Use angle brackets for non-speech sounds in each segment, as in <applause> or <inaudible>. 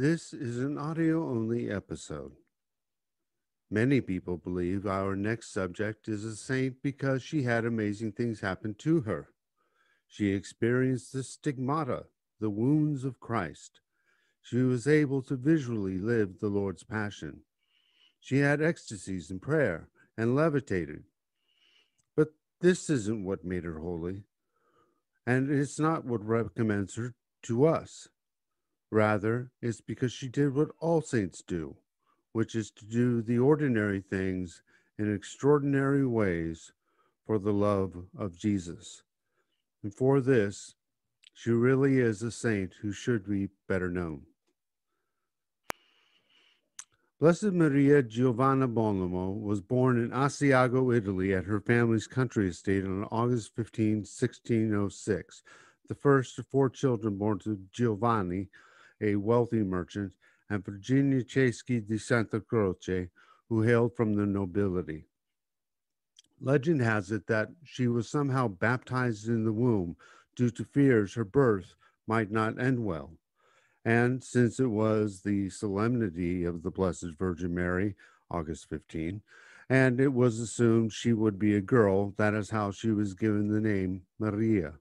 This is an audio only episode. Many people believe our next subject is a saint because she had amazing things happen to her. She experienced the stigmata, the wounds of Christ. She was able to visually live the Lord's Passion. She had ecstasies in prayer and levitated. But this isn't what made her holy, and it's not what recommends her to us. Rather, it's because she did what all saints do, which is to do the ordinary things in extraordinary ways for the love of Jesus. And for this, she really is a saint who should be better known. Blessed Maria Giovanna Bonomo was born in Asiago, Italy, at her family's country estate on August 15, 1606, the first of four children born to Giovanni, a wealthy merchant, and Virginia Ceschi de Santa Croce, who hailed from the nobility. Legend has it that she was somehow baptized in the womb due to fears her birth might not end well. And since it was the solemnity of the Blessed Virgin Mary, August 15, and it was assumed she would be a girl, that is how she was given the name Maria.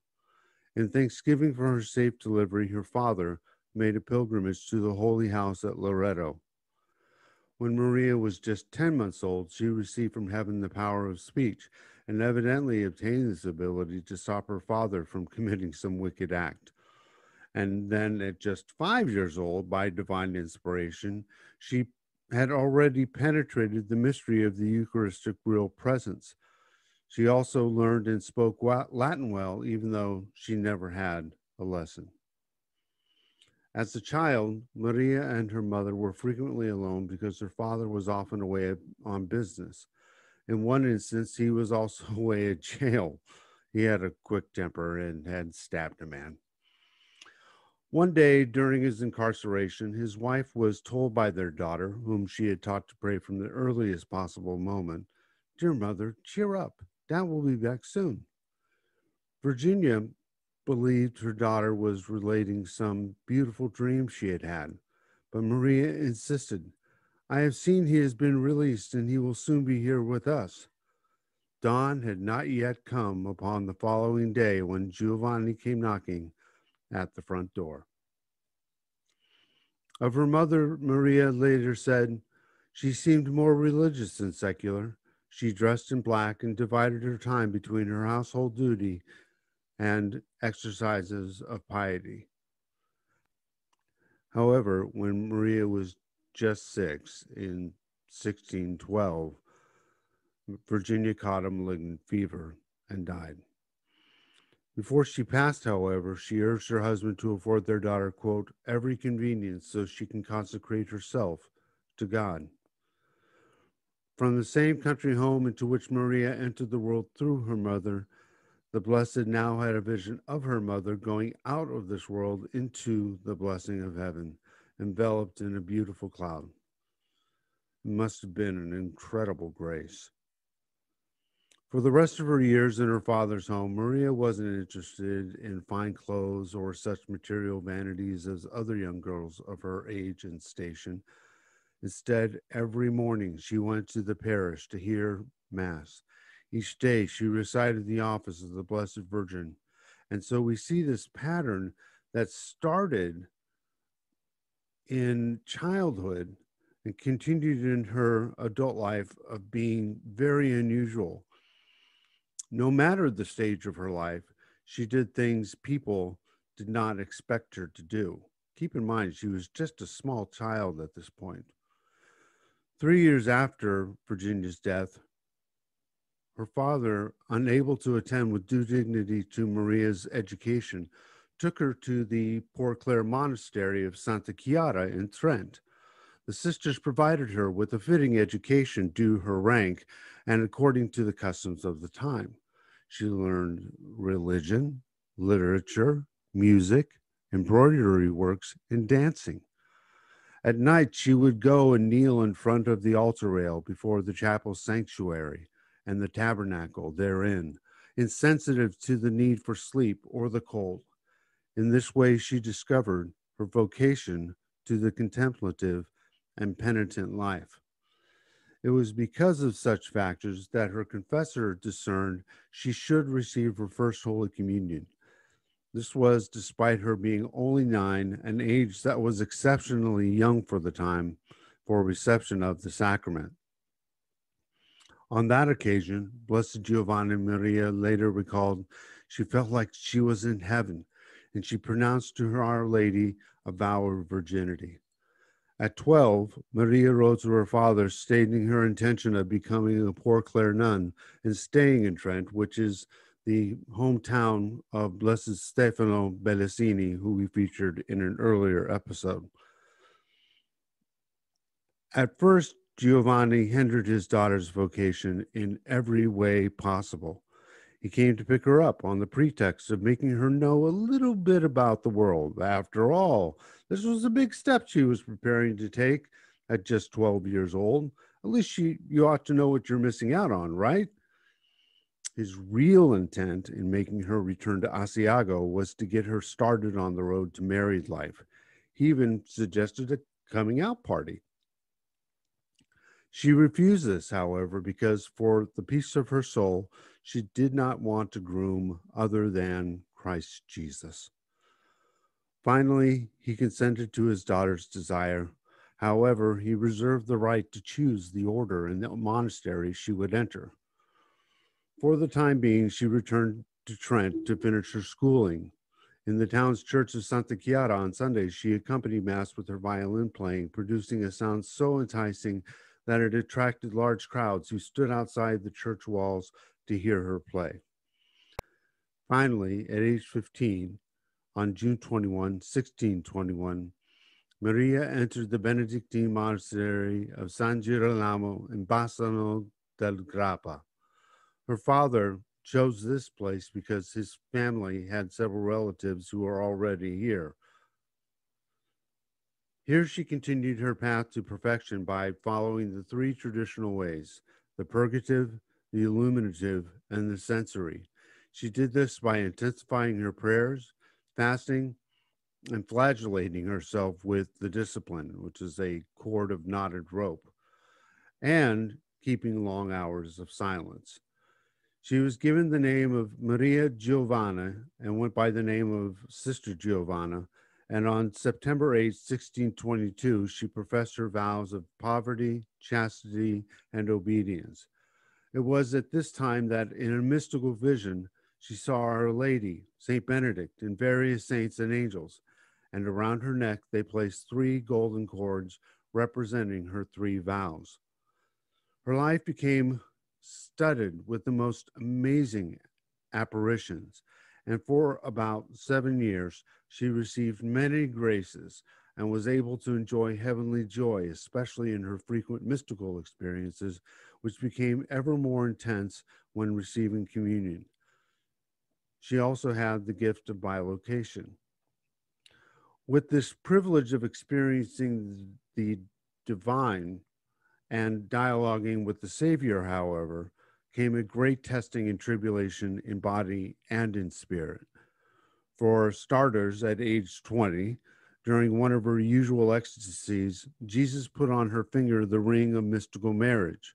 In thanksgiving for her safe delivery, her father made a pilgrimage to the holy house at Loreto. When Maria was just 10 months old, she received from heaven the power of speech and evidently obtained this ability to stop her father from <laughs> committing some wicked act. And then at just five years old, by divine inspiration, she had already penetrated the mystery of the Eucharistic real presence. She also learned and spoke Latin well, even though she never had a lesson. As a child, Maria and her mother were frequently alone because her father was often away on business. In one instance, he was also <laughs> away at jail. He had a quick temper and had stabbed a man. One day during his incarceration, his wife was told by their daughter, whom she had taught to pray from the earliest possible moment, Dear mother, cheer up. Dad will be back soon. Virginia believed her daughter was relating some beautiful dream she had had, but Maria insisted, I have seen he has been released and he will soon be here with us. Dawn had not yet come upon the following day when Giovanni came knocking at the front door. Of her mother, Maria later said, She seemed more religious than secular. She dressed in black and divided her time between her household duty and exercises of piety. However, when Maria was just six in 1612, Virginia caught a malignant fever and died. Before she passed, however, she urged her husband to afford their daughter, quote, every convenience so she can consecrate herself to God. From the same country home into which Maria entered the world through her mother, the blessed now had a vision of her mother going out of this world into the blessing of heaven, enveloped in a beautiful cloud. It must have been an incredible grace. For the rest of her years in her father's home, Maria wasn't interested in fine clothes or such material vanities as other young girls of her age and station. Instead, every morning she went to the parish to hear Mass each day she recited the office of the Blessed Virgin. And so we see this pattern that started in childhood and continued in her adult life of being very unusual. No matter the stage of her life, she did things people did not expect her to do. Keep in mind, she was just a small child at this point. Three years after Virginia's death, her father, unable to attend with due dignity to Maria's education, took her to the Poor Clare Monastery of Santa Chiara in Trent. The sisters provided her with a fitting education due her rank and according to the customs of the time. She learned religion, literature, music, embroidery works, and dancing. At night, she would go and kneel in front of the altar rail before the chapel sanctuary and the tabernacle therein, insensitive to the need for sleep or the cold. In this way, she discovered her vocation to the contemplative and penitent life. It was because of such factors that her confessor discerned she should receive her first Holy Communion. This was despite her being only nine, an age that was exceptionally young for the time for reception of the sacrament. On that occasion, Blessed Giovanna Maria later recalled she felt like she was in heaven and she pronounced to her Our Lady a vow of virginity. At 12, Maria wrote to her father stating her intention of becoming a Poor Clare nun and staying in Trent, which is the hometown of Blessed Stefano Bellesini, who we featured in an earlier episode. At first, Giovanni hindered his daughter's vocation in every way possible. He came to pick her up on the pretext of making her know a little bit about the world. After all, this was a big step she was preparing to take at just 12 years old. At least she, you ought to know what you're missing out on, right? His real intent in making her return to Asiago was to get her started on the road to married life. He even suggested a coming out party. She refused this, however, because for the peace of her soul, she did not want to groom other than Christ Jesus. Finally, he consented to his daughter's desire. However, he reserved the right to choose the order and the monastery she would enter. For the time being, she returned to Trent to finish her schooling. In the town's church of Santa Chiara on Sundays, she accompanied Mass with her violin playing, producing a sound so enticing that it attracted large crowds who stood outside the church walls to hear her play. Finally, at age 15, on June 21, 1621, Maria entered the Benedictine monastery of San Girolamo in Bassano del Grappa. Her father chose this place because his family had several relatives who were already here. Here she continued her path to perfection by following the three traditional ways the purgative, the illuminative, and the sensory. She did this by intensifying her prayers, fasting, and flagellating herself with the discipline, which is a cord of knotted rope, and keeping long hours of silence. She was given the name of Maria Giovanna and went by the name of Sister Giovanna. And on September 8, 1622, she professed her vows of poverty, chastity, and obedience. It was at this time that, in a mystical vision, she saw Our Lady, Saint Benedict, and various saints and angels, and around her neck they placed three golden cords representing her three vows. Her life became studded with the most amazing apparitions, and for about seven years she received many graces and was able to enjoy heavenly joy, especially in her frequent mystical experiences, which became ever more intense when receiving communion. She also had the gift of bilocation. With this privilege of experiencing the divine and dialoguing with the Savior, however, came a great testing and tribulation in body and in spirit. For starters, at age 20, during one of her usual ecstasies, Jesus put on her finger the ring of mystical marriage.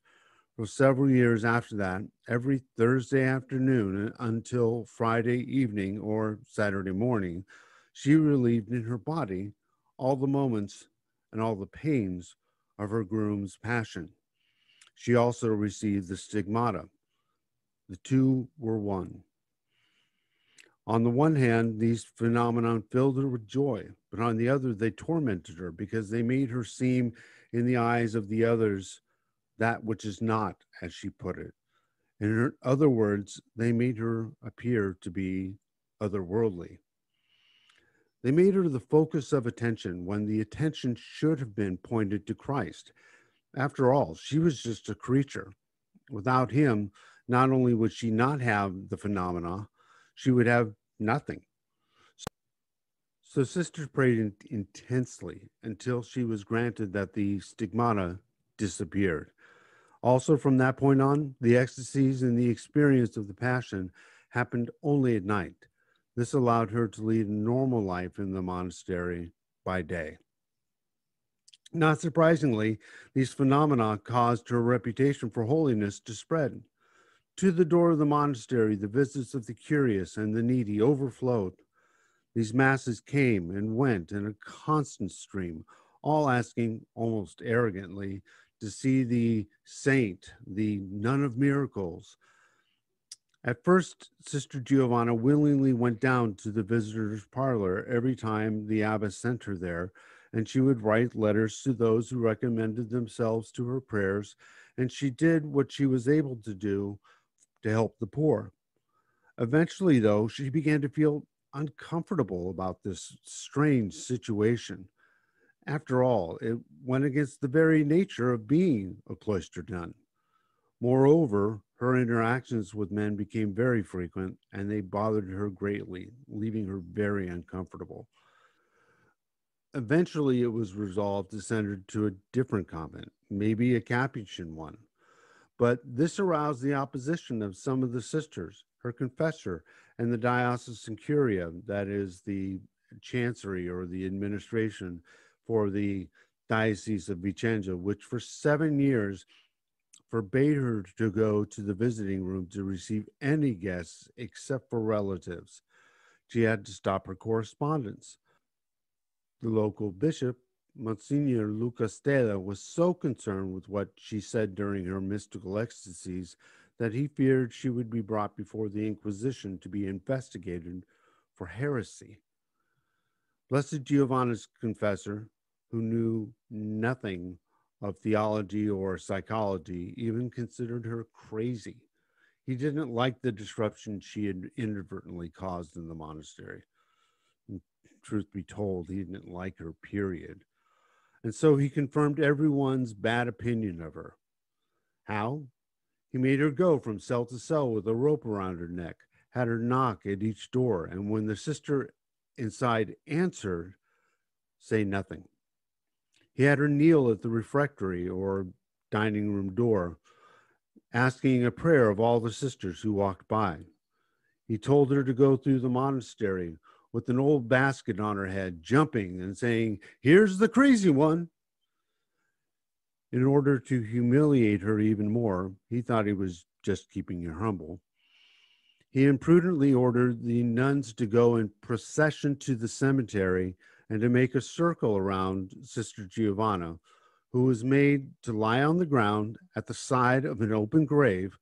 For several years after that, every Thursday afternoon until Friday evening or Saturday morning, she relieved in her body all the moments and all the pains of her groom's passion. She also received the stigmata. The two were one. On the one hand, these phenomena filled her with joy, but on the other, they tormented her because they made her seem, in the eyes of the others, that which is not, as she put it. In other words, they made her appear to be otherworldly. They made her the focus of attention when the attention should have been pointed to Christ. After all, she was just a creature. Without him, not only would she not have the phenomena, she would have nothing. So, sisters prayed in, intensely until she was granted that the stigmata disappeared. Also, from that point on, the ecstasies and the experience of the Passion happened only at night. This allowed her to lead a normal life in the monastery by day. Not surprisingly, these phenomena caused her reputation for holiness to spread. To the door of the monastery, the visits of the curious and the needy overflowed. These masses came and went in a constant stream, all asking almost arrogantly to see the saint, the nun of miracles. At first, Sister Giovanna willingly went down to the visitor's parlor every time the abbess sent her there, and she would write letters to those who recommended themselves to her prayers, and she did what she was able to do to help the poor. Eventually, though, she began to feel uncomfortable about this strange situation. After all, it went against the very nature of being a cloistered nun. Moreover, her interactions with men became very frequent and they bothered her greatly, leaving her very uncomfortable. Eventually, it was resolved to send her to a different convent, maybe a Capuchin one. But this aroused the opposition of some of the sisters, her confessor, and the diocesan curia, that is the chancery or the administration for the Diocese of Vicenza, which for seven years forbade her to go to the visiting room to receive any guests except for relatives. She had to stop her correspondence. The local bishop, Monsignor Luca Stella, was so concerned with what she said during her mystical ecstasies that he feared she would be brought before the Inquisition to be investigated for heresy. Blessed Giovanna's confessor, who knew nothing of theology or psychology, even considered her crazy. He didn't like the disruption she had inadvertently caused in the monastery. Truth be told, he didn't like her, period. And so he confirmed everyone's bad opinion of her. How? He made her go from cell to cell with a rope around her neck, had her knock at each door, and when the sister inside answered, say nothing. He had her kneel at the refectory or dining room door, asking a prayer of all the sisters who walked by. He told her to go through the monastery with an old basket on her head, jumping and saying, Here's the crazy one. In order to humiliate her even more, he thought he was just keeping her humble. He imprudently ordered the nuns to go in procession to the cemetery and to make a circle around Sister Giovanna, who was made to lie on the ground at the side of an open grave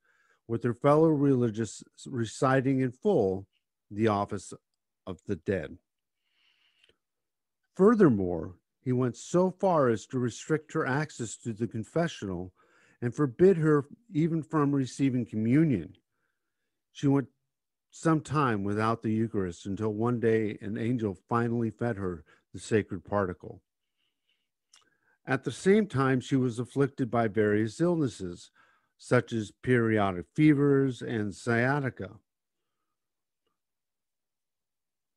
with her fellow religious reciting in full the office of the dead. Furthermore, he went so far as to restrict her access to the confessional and forbid her even from receiving communion. She went some time without the Eucharist until one day an angel finally fed her the sacred particle. At the same time, she was afflicted by various illnesses, such as periodic fevers and sciatica.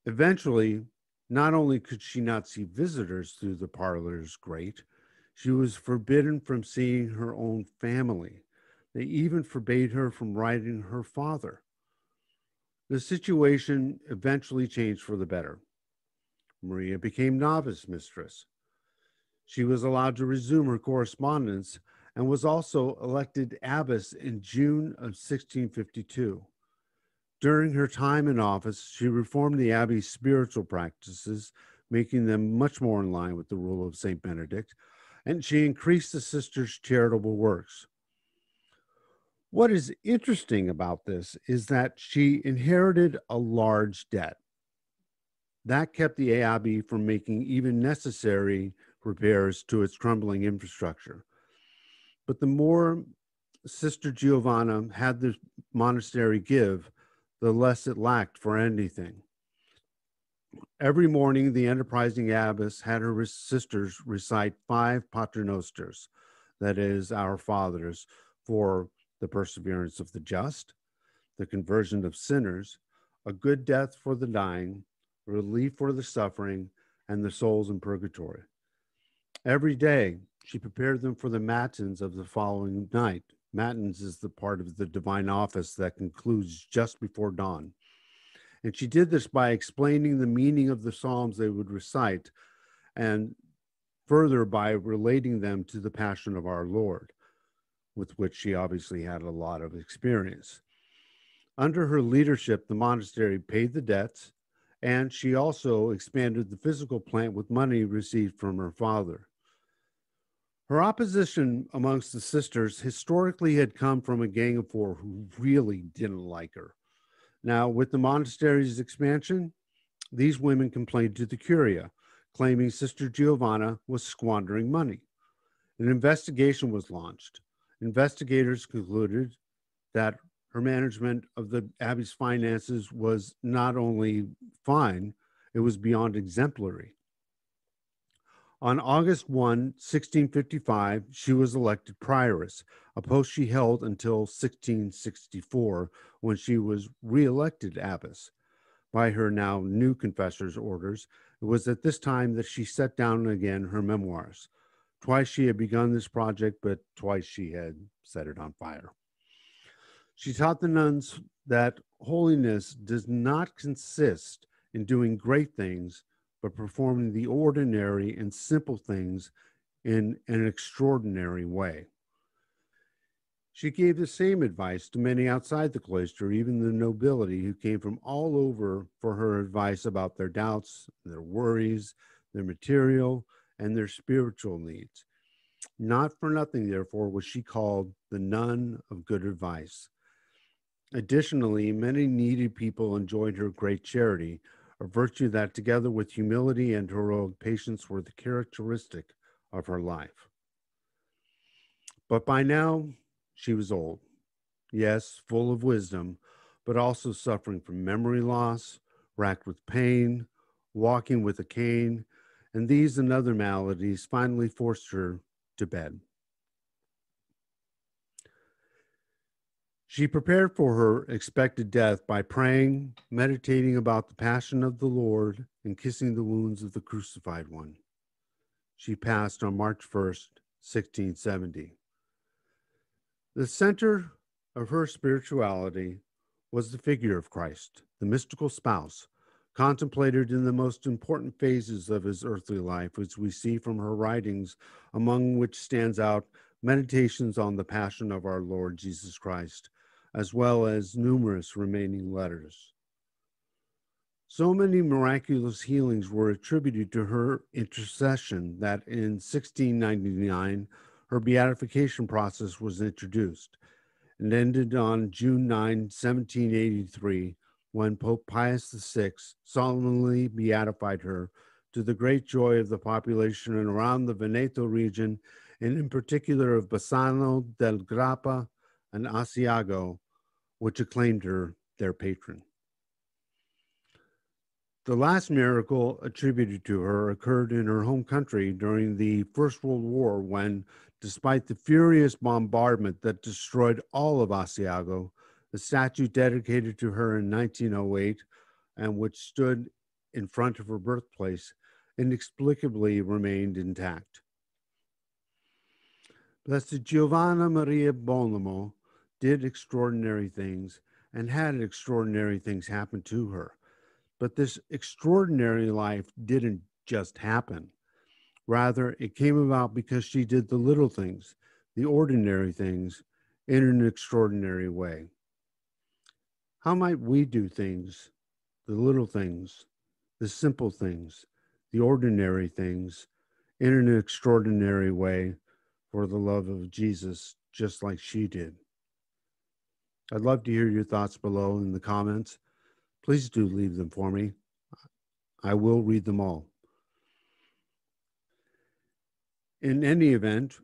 Eventually, not only could she not see visitors through the parlor's grate, she was forbidden from seeing her own family. They even forbade her from writing her father. The situation eventually changed for the better. Maria became novice mistress. She was allowed to resume her correspondence and was also elected abbess in June of 1652. During her time in office, she reformed the abbey's spiritual practices, making them much more in line with the rule of St. Benedict, and she increased the sisters' charitable works. What is interesting about this is that she inherited a large debt. That kept the abbey from making even necessary repairs to its crumbling infrastructure. But the more Sister Giovanna had the monastery give, the less it lacked for anything. Every morning, the enterprising abbess had her sisters recite five paternosters, that is, our fathers, for the perseverance of the just, the conversion of sinners, a good death for the dying, relief for the suffering, and the souls in purgatory. Every day, she prepared them for the matins of the following night, Matins is the part of the divine office that concludes just before dawn. And she did this by explaining the meaning of the Psalms they would recite. And further by relating them to the Passion of our Lord, with which she obviously had a lot of experience. Under her leadership, the monastery paid the debts, and she also expanded the physical plant with money received from her father. Her opposition amongst the sisters historically had come from a gang of four who really didn't like her. Now, with the monastery's expansion, these women complained to the Curia, claiming Sister Giovanna was squandering money. An investigation was launched. Investigators concluded that her management of the Abbey's finances was not only fine, it was beyond exemplary. On August 1, 1655, she was elected prioress, a post she held until 1664 when she was re-elected abbess. By her now new confessor's orders, it was at this time that she set down again her memoirs. Twice she had begun this project, but twice she had set it on fire. She taught the nuns that holiness does not consist in doing great things, but performing the ordinary and simple things in an extraordinary way. She gave the same advice to many outside the cloister, even the nobility who came from all over for her advice about their doubts, their worries, their material, and their spiritual needs. Not for nothing, therefore, was she called the nun of good advice. Additionally, many needy people enjoyed her great charity, a virtue that, together with humility and heroic patience, were the characteristic of her life. But by now, she was old. Yes, full of wisdom, but also suffering from memory loss, racked with pain, walking with a cane, and these and other maladies finally forced her to bed. She prepared for her expected death by praying, meditating about the passion of the Lord, and kissing the wounds of the crucified one. She passed on March 1st, 1670. The center of her spirituality was the figure of Christ, the mystical spouse, contemplated in the most important phases of his earthly life, as we see from her writings, among which stands out Meditations on the Passion of our Lord Jesus Christ as well as numerous remaining letters. So many miraculous healings were attributed to her intercession that in 1699, her beatification process was introduced and ended on June 9, 1783, when Pope Pius VI solemnly beatified her to the great joy of the population and around the Veneto region, and in particular of Bassano del Grappa and Asiago, which acclaimed her their patron. The last miracle attributed to her occurred in her home country during the First World War when, despite the furious bombardment that destroyed all of Asiago, the statue dedicated to her in 1908 and which stood in front of her birthplace inexplicably remained intact. Blessed Giovanna Maria Bonomo did extraordinary things and had extraordinary things happen to her. But this extraordinary life didn't just happen. Rather, it came about because she did the little things, the ordinary things, in an extraordinary way. How might we do things, the little things, the simple things, the ordinary things, in an extraordinary way for the love of Jesus, just like she did? I'd love to hear your thoughts below in the comments. Please do leave them for me. I will read them all. In any event,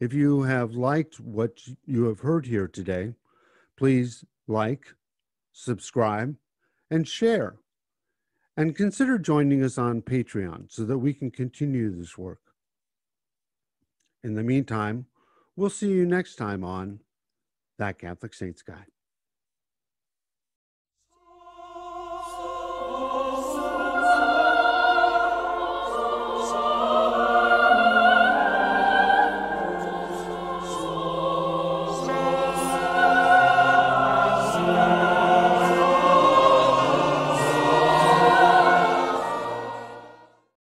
if you have liked what you have heard here today, please like, subscribe, and share. And consider joining us on Patreon so that we can continue this work. In the meantime, we'll see you next time on that Catholic Saints Guy.